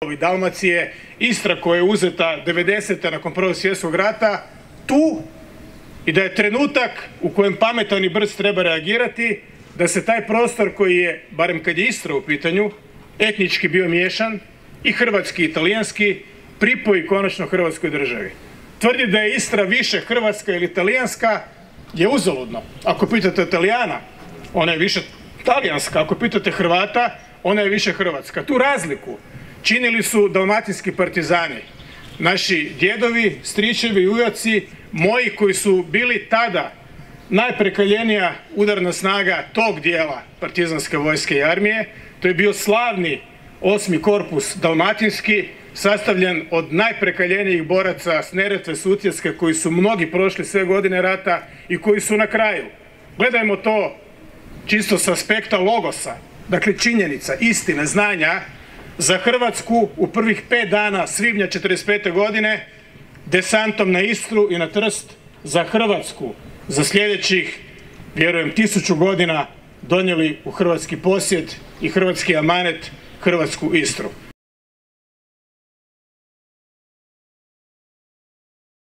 dijelovi Dalmacije, Istra koja je uzeta 90. nakon Prvog svjetskog rata, tu i da je trenutak u kojem pametan i brz treba reagirati, da se taj prostor koji je, barem kad je Istra u pitanju, etnički bio miješan, i hrvatski i italijanski, pripoji konačno hrvatskoj državi. Tvrdi da je Istra više hrvatska ili italijanska je uzaludno. Ako pitate Italijana, ona je više talijanska. Ako pitate Hrvata, ona je više hrvatska. Tu razliku činili su dalmatinski partizani. Naši djedovi, stričevi ujaci, moji koji su bili tada najprekaljenija udarna snaga tog dijela partizanske vojske i armije. To je bio slavni osmi korpus dalmatinski, sastavljen od najprekaljenijih boraca s Neretve Sutjeske koji su mnogi prošli sve godine rata i koji su na kraju. Gledajmo to čisto s aspekta logosa, dakle činjenica, istine, znanja, za Hrvatsku u prvih pet dana svibnja 1945. godine desantom na Istru i na Trst za Hrvatsku za sljedećih, vjerujem, tisuću godina donijeli u hrvatski posjed i hrvatski amanet Hrvatsku Istru.